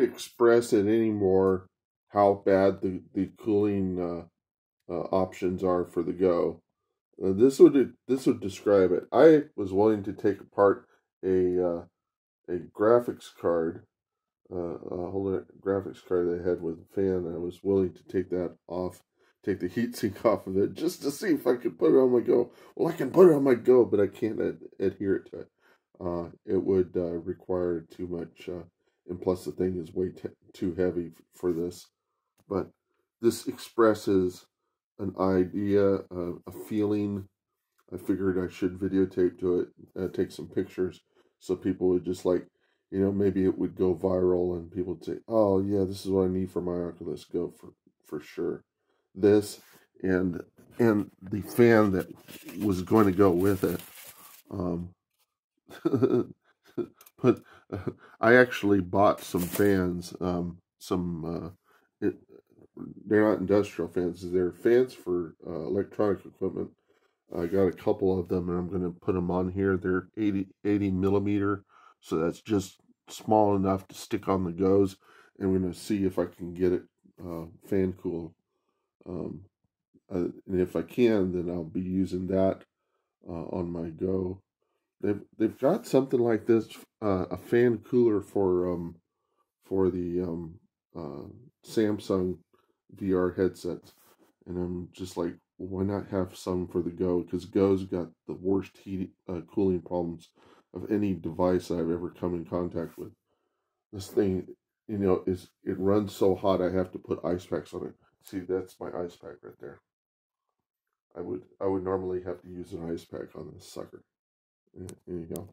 express it anymore how bad the, the cooling uh, uh, options are for the Go. Uh, this would this would describe it. I was willing to take apart a uh, a graphics card, uh, a whole graphics card I had with a fan. I was willing to take that off, take the heatsink off of it, just to see if I could put it on my Go. Well, I can put it on my Go, but I can't ad- adhere it to it. Uh, it would require too much, and plus the thing is way too heavy for this. But this expresses an idea, uh, a feeling. I figured I should videotape to it, uh, take some pictures, so people would just like, you know, maybe it would go viral and people would say, "Oh yeah, this is what I need for my Oculus Go for for sure." This and and the fan that was going to go with it. Um, but uh, I actually bought some fans, um, some uh, it, they're not industrial fans. They're fans for uh, electronic equipment. I got a couple of them, and I'm going to put them on here. They're 80, 80 millimeter, so that's just small enough to stick on the goes. And we're going to see if I can get it uh, fan cool. Um, uh, and if I can, then I'll be using that uh, on my Go. They've they've got something like this, uh, a fan cooler for um for the um uh, Samsung VR headsets, and I'm just like, why not have some for the Go? Because Go's got the worst heat uh, cooling problems of any device I've ever come in contact with. This thing, you know, is it runs so hot I have to put ice packs on it. See, that's my ice pack right there. I would I would normally have to use an ice pack on this sucker. Mm, there you go.